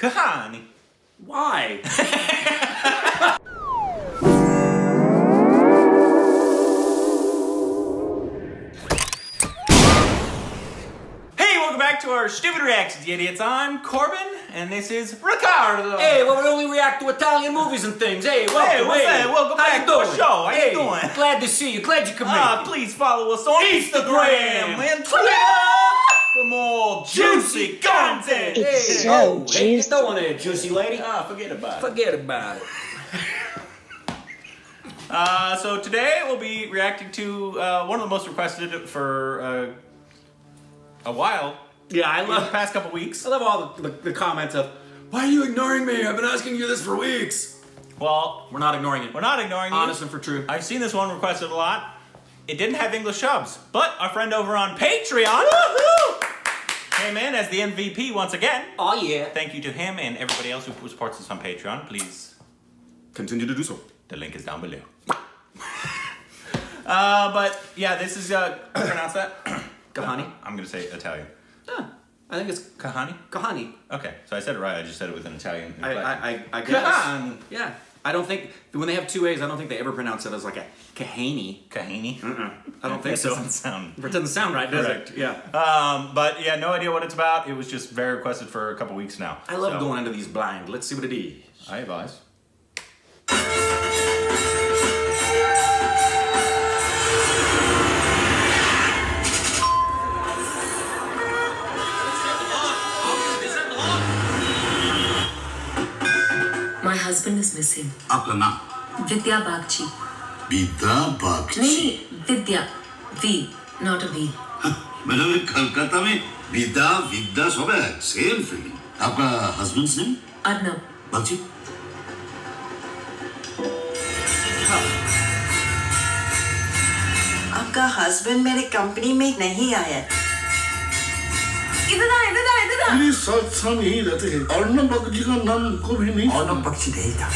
Kahaani. Why? Hey, welcome back to our stupid reactions, you idiots. I'm Korbin, and this is Ricardo. hey, well, we only react to Italian movies and things. Hey, welcome. Hey, what's that? Welcome How back you to our doing? show. How you doing? Glad to see you. Glad you could make Ah, it. please follow us on Instagram and Twitter for more It's Hey, so oh, hey, juicy. get on there, juicy lady. Ah, forget about it. Forget about it. Uh, so today we'll be reacting to uh, one of the most requested for uh, a while. Yeah, I In the love. past couple weeks. I love all the, the, the comments of, "Why are you ignoring me? I've been asking you this for weeks." Well, We're not ignoring it. we're not ignoring it. honest and for true. I've seen this one requested a lot. It didn't have English subs, but our friend over on Patreon came in as the MVP once again. Oh yeah. Thank you to him and everybody else who supports us on Patreon. Please, Continue to do so. the link is down below. uh, but yeah, this is uh, how do you pronounce that? Kahaani. I'm gonna say Italian. Yeah, I think it's Kahaani. Kahaani. Okay, so I said it right. I just said it with an Italian. I. I, I, I guess. Kahaani. Yeah. I don't think when they have two A's, I don't think they ever pronounce it as like a Kahani. Kahani. I don't think so. doesn't sound It doesn't sound right, does Correct. it? Yeah. Um, but yeah, no idea what it's about. It was just very requested for a couple weeks now. I love So, going into these blind. Let's see what it is. I advise. Is missing. आपका नाम Vidya Bagchi. विद्या बागची नहीं Vidya. V, not a B. Madam Calcutta में विद्या विद्या सब है same feeling आपका husband's name Arnab. Bagchi आपका husband मेरे company में नहीं आया मेरे साथ यही रहते हैं। अर्णब जी का नाम कभी नहीं अर्णब पक्षी नहीं था।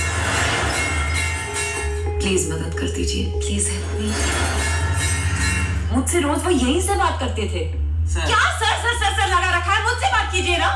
प्लीज़ मदद कर दीजिए। प्लीज़ हेल्प मी मुझसे रोज वो यहीं से बात करते थे। सर। क्या सर सर सर सर लगा रखा है? मुझसे बात कीजिए ना।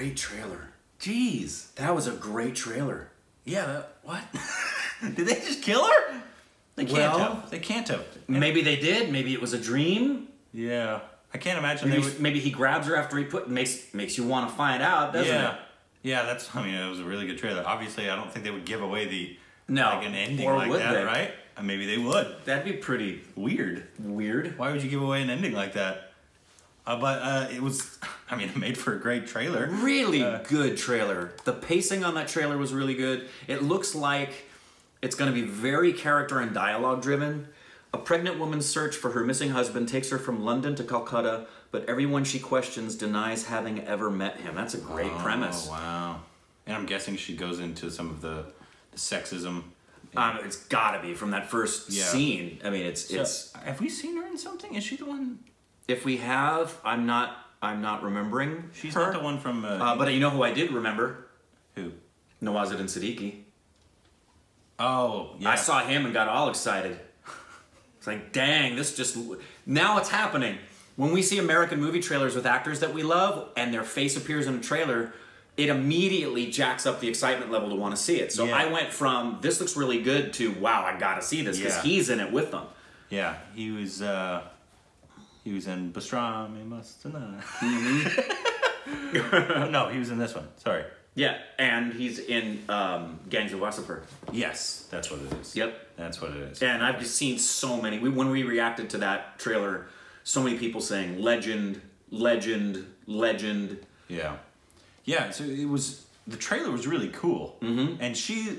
Great trailer. Jeez. That was a great trailer. Yeah. That, what? Did they just kill her? They can't Well- have. They can't have. Maybe they did. Maybe it was a dream. Yeah. I can't imagine Maybe, they would. maybe he grabs her after he put makes makes you want to find out, doesn't Yeah. it? Yeah. That's. I mean, it was a really good trailer. Obviously, I don't think they would give away the No. like an ending Or like that, they? right? Uh, maybe they would. That'd be pretty Weird. weird. Why would you give away an ending like that? Uh, but uh, it was. I mean, it made for a great trailer. Really Uh, good trailer. The pacing on that trailer was really good. It looks like it's going to be very character and dialogue driven. A pregnant woman's search for her missing husband takes her from London to Calcutta, but everyone she questions denies having ever met him. That's a great premise. Oh wow! And I'm guessing she goes into some of the, the sexism. Um, it's got to be from that first Yeah. scene. I mean, it's So, it's. have we seen her in something? Is she the one? If we have, I'm not. I'm not remembering. She's her. not the one from. Uh, Uh, but you know who I did remember? who? Nawazuddin Siddiqui. Oh, yeah. I saw him and got all excited. It's like, dang, this just now it's happening. When we see American movie trailers with actors that we love and their face appears in a trailer, it immediately jacks up the excitement level to want to see it. So Yeah. I went from this looks really good to wow, I gotta see this because Yeah. he's in it with them. Yeah, he was. uh He was in Pastrami Mustana. no, he was in this one. Sorry. Yeah, and he's in um, Gangs of Wasseypur. Yes, that's what it is. Yep. That's what it is. And I've just seen so many. We, when we reacted to that trailer, so many people saying legend, legend, legend. Yeah. Yeah, so it was the trailer was really cool. Mm-hmm. And she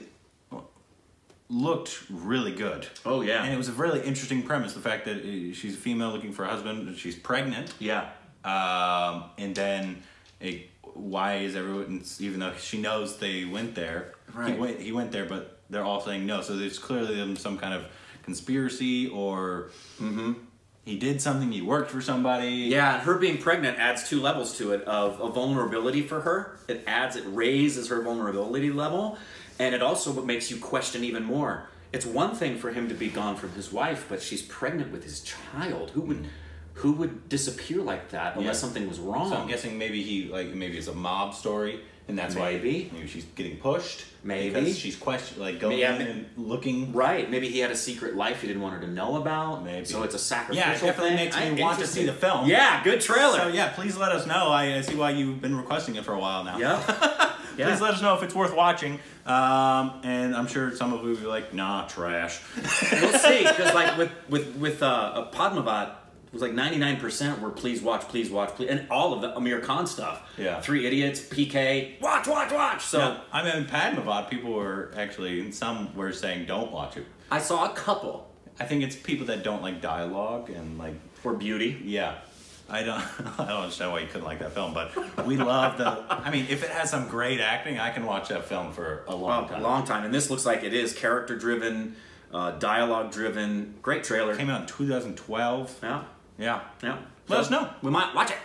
looked really good. Oh, yeah. And it was a really interesting premise, the fact that uh, she's a female looking for a husband and she's pregnant. Yeah. Um, and then it, why is everyone even though she knows they went there, he went he went there but they're all saying no. So there's clearly some kind of conspiracy or he did something, he worked for somebody. Yeah, her being pregnant adds two levels to it of a vulnerability for her. It adds, it raises her vulnerability level, and it also makes you question even more. It's one thing for him to be gone from his wife, but she's pregnant with his child. Who would, who would disappear like that unless Yeah. something was wrong? So I'm guessing maybe he like maybe it's a mob story, and that's Maybe. why maybe she's getting pushed. Maybe. because she's question like going Yeah, and looking. Right, maybe he had a secret life he didn't want her to know about. Maybe. So it's a sacrificial Yeah, it definitely thing. makes me I- want to see the film. Yeah, good trailer. So yeah, please let us know. I, I see why you've been requesting it for a while now. Yeah. yeah. Please let us know if it's worth watching. Um, and I'm sure some of you will be like, nah, trash. we'll see because like with with with uh, Padmavat it was like 99% were please watch please watch please and all of the Aamir Khan stuff Yeah. three idiots PK watch watch watch so So I mean, Padmavat, people were actually some were saying don't watch it. I saw a couple I think it's people that don't like dialogue and like for beauty Yeah. I don't I don't understand why you couldn't like that film, but we love the I mean, if it has some great acting, I can watch that film for a long well, time. a long time and this looks like it is character driven uh, dialogue driven great trailer Came out in 2012. yeah Yeah. yeah Let us know. we might watch it